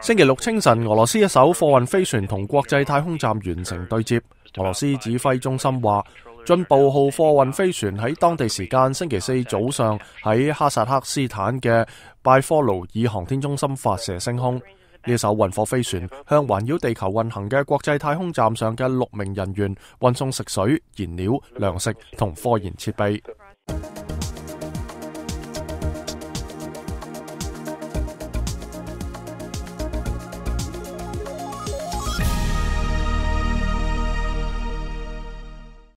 星期六清晨俄罗斯一艘货运飞船同国际太空站完成对接。俄罗斯指挥中心话进步号货运飞船喺当地时间星期四早上喺哈萨克斯坦嘅拜科卢尔航天中心发射升空。呢艘运货飞船向环绕地球运行嘅国际太空站上嘅六名人员运送食水燃料粮食同科研设备